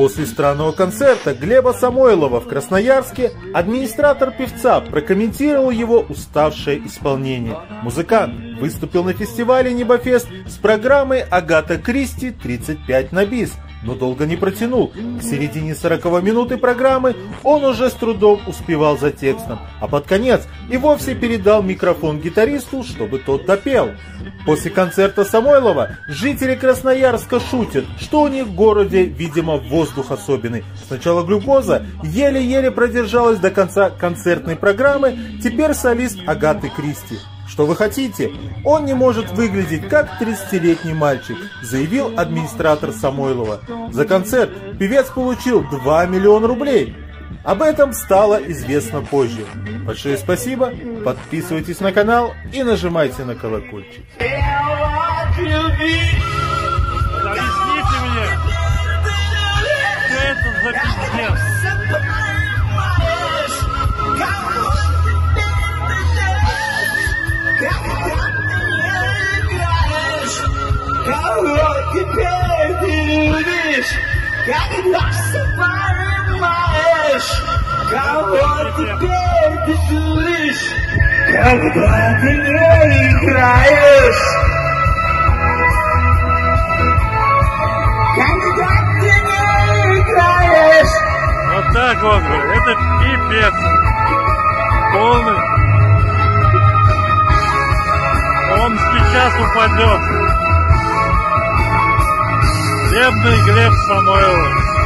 После странного концерта Глеба Самойлова в Красноярске администратор певца прокомментировал его уставшее исполнение. Музыкант выступил на фестивале Небофест с программой Агата Кристи 35 на бис – но долго не протянул. К середине 40 минуты программы он уже с трудом успевал за текстом, а под конец и вовсе передал микрофон гитаристу, чтобы тот допел. После концерта Самойлова жители Красноярска шутят, что у них в городе, видимо, воздух особенный. Сначала глюкоза еле-еле продержалась до конца концертной программы, теперь солист Агаты Кристи. Что вы хотите? Он не может выглядеть как 30-летний мальчик, заявил администратор Самойлова. За концерт певец получил 2 миллиона рублей. Об этом стало известно позже. Большое спасибо, подписывайтесь на канал и нажимайте на колокольчик. Объясните мне, что это за пиздец? Когда понимаешь? Кого теперь ты журишь? Когда ты не играешь? Когда ты не играешь? Вот так вот, это пипец. Полный. Он сейчас упадет. Бедный Глеб Самойлов.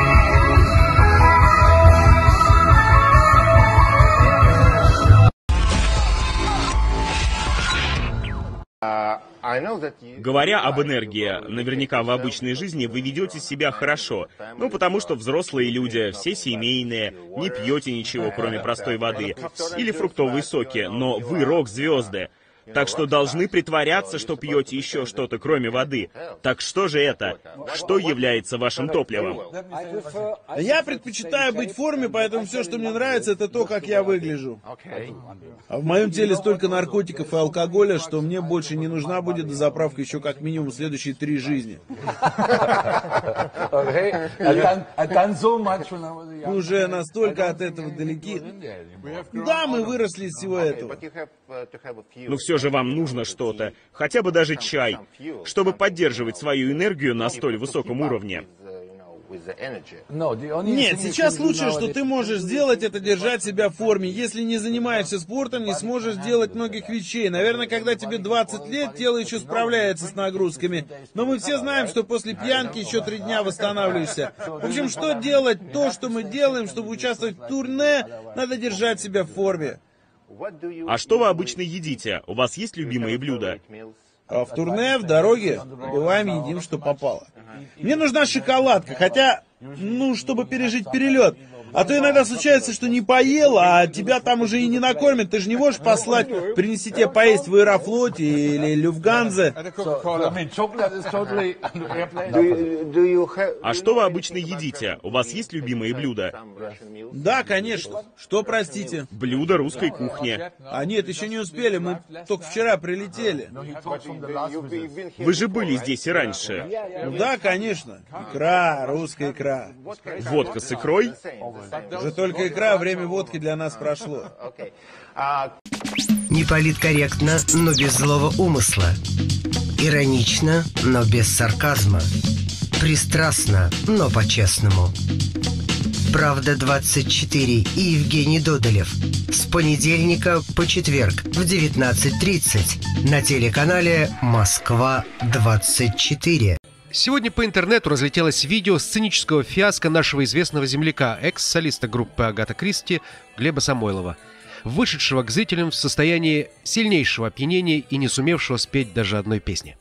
Говоря об энергии, наверняка в обычной жизни вы ведете себя хорошо. Ну, потому что взрослые люди, все семейные, не пьете ничего, кроме простой воды. Или фруктовые соки, но вы рок-звезды. Так что должны притворяться, что пьете еще что-то, кроме воды. Так что же это? Что является вашим топливом? Я предпочитаю быть в форме, поэтому все, что мне нравится, это то, как я выгляжу. А в моем теле столько наркотиков и алкоголя, что мне больше не нужна будет дозаправка еще как минимум следующие три жизни. Мы уже настолько от этого далеки. Да, мы выросли из всего этого. Но все же вам нужно что-то, хотя бы даже чай, чтобы поддерживать свою энергию на столь высоком уровне. Нет, сейчас лучшее, что ты можешь сделать, это держать себя в форме. Если не занимаешься спортом, не сможешь делать многих вещей. Наверное, когда тебе 20 лет, тело еще справляется с нагрузками. Но мы все знаем, что после пьянки еще три дня восстанавливаешься. В общем, что делать? То, что мы делаем, чтобы участвовать в турне, надо держать себя в форме. А что вы обычно едите? У вас есть любимые блюда? А в турне, в дороге, бываем, едим, что попало. Мне нужна шоколадка, хотя, ну, чтобы пережить перелет. А то иногда случается, что не поел, а тебя там уже и не накормят. Ты же не можешь послать, принести тебе поесть в Аэрофлоте или Люфганзе. А что вы обычно едите? У вас есть любимые блюда? Да, конечно. Что, простите? Блюда русской кухни. А нет, еще не успели, мы только вчера прилетели. Вы же были здесь и раньше. Ну да, конечно. Икра, русская икра. Водка с икрой? Уже только икра, время водки для нас прошло. Не политкорректно, но без злого умысла. Иронично, но без сарказма. Пристрастно, но по-честному. «Правда 24» и Евгений Додолев. С понедельника по четверг в 19.30 на телеканале «Москва-24». Сегодня по интернету разлетелось видео сценического фиаско нашего известного земляка, экс-солиста группы Агата Кристи Глеба Самойлова, вышедшего к зрителям в состоянии сильнейшего опьянения и не сумевшего спеть даже одной песни.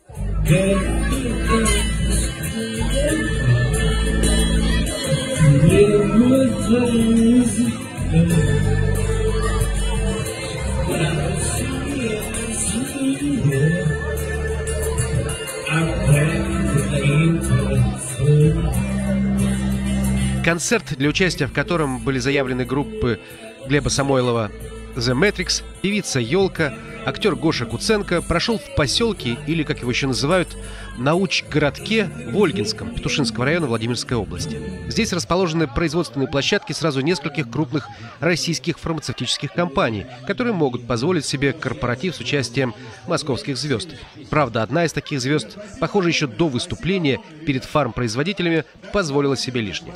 Концерт, для участия в котором были заявлены группы Глеба Самойлова The Matrix, певица Елка, Актер Гоша Куценко прошел в поселке, или, как его еще называют, науч-городке в Ольгинском, Петушинского района Владимирской области. Здесь расположены производственные площадки сразу нескольких крупных российских фармацевтических компаний, которые могут позволить себе корпоратив с участием московских звезд. Правда, одна из таких звезд, похоже, еще до выступления перед фармпроизводителями позволила себе лишнее.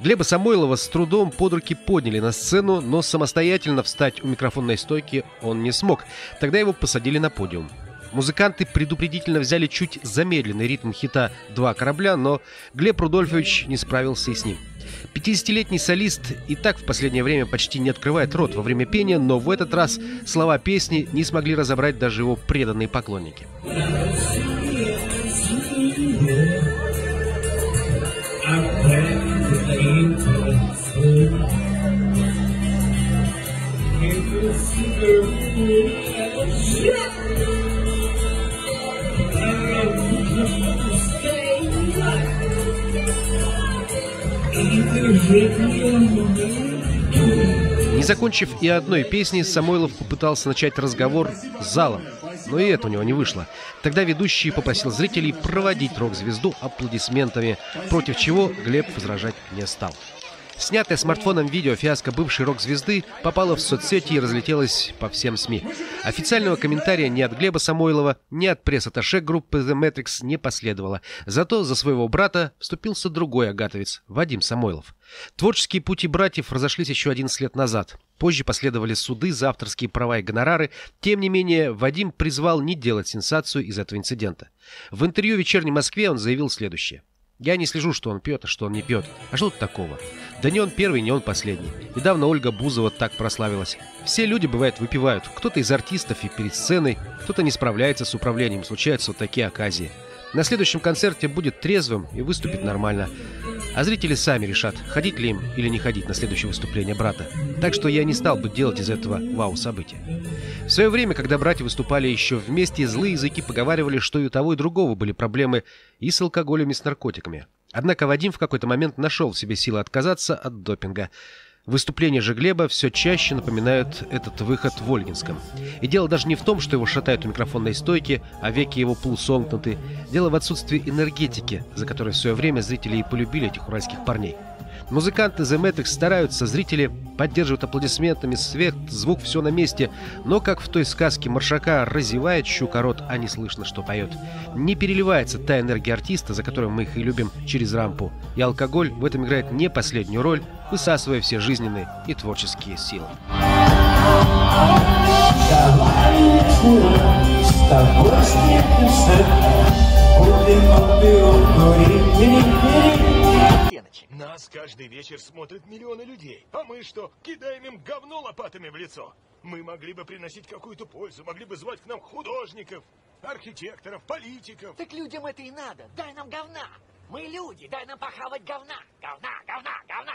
Глеба Самойлова с трудом под руки подняли на сцену, но самостоятельно встать у микрофонной стойки он не смог. Тогда его посадили на подиум. Музыканты предупредительно взяли чуть замедленный ритм хита «Два корабля», но Глеб Рудольфович не справился и с ним. 50-летний солист и так в последнее время почти не открывает рот во время пения, но в этот раз слова песни не смогли разобрать даже его преданные поклонники. Не закончив и одной песни, Самойлов попытался начать разговор с залом. Но и это у него не вышло. Тогда ведущий попросил зрителей проводить рок-звезду аплодисментами, против чего Глеб возражать не стал. Снятое смартфоном видео фиаско бывшей рок-звезды попало в соцсети и разлетелось по всем СМИ. Официального комментария ни от Глеба Самойлова, ни от пресс-атташе группы The Matrix не последовало. Зато за своего брата вступился другой агатовец, Вадим Самойлов. Творческие пути братьев разошлись еще 11 лет назад. Позже последовали суды за авторские права и гонорары. Тем не менее, Вадим призвал не делать сенсацию из этого инцидента. В интервью «Вечерней Москве» он заявил следующее. Я не слежу, что он пьет, а что он не пьет. А что тут такого? Да не он первый, не он последний. Недавно Ольга Бузова так прославилась. Все люди, бывает, выпивают. Кто-то из артистов и перед сценой, кто-то не справляется с управлением. Случаются вот такие оказии. На следующем концерте будет трезвым и выступит нормально. А зрители сами решат, ходить ли им или не ходить на следующее выступление брата. Так что я не стал бы делать из этого вау-события. В свое время, когда братья выступали еще вместе, злые языки поговаривали, что и у того, и другого были проблемы и с алкоголем, и с наркотиками. Однако Вадим в какой-то момент нашел в себе силы отказаться от допинга. Выступления же Глеба все чаще напоминают этот выход в Ольгинском. И дело даже не в том, что его шатают у микрофонной стойки, а веки его полусомкнуты. Дело в отсутствии энергетики, за которой в свое время зрители и полюбили этих уральских парней. Музыканты The Matrix стараются, зрители поддерживают аплодисментами, свет, звук, все на месте, но, как в той сказке Маршака, разевает щука рот, а не слышно, что поет. Не переливается та энергия артиста, за которую мы их и любим, через рампу. И алкоголь в этом играет не последнюю роль, высасывая все жизненные и творческие силы. Давай с тобой нас каждый вечер смотрят миллионы людей. А мы что, кидаем им говно лопатами в лицо? Мы могли бы приносить какую-то пользу, могли бы звать к нам художников, архитекторов, политиков. Так людям это и надо. Дай нам говна. Мы люди, дай нам похавать говна. Говна, говна, говна.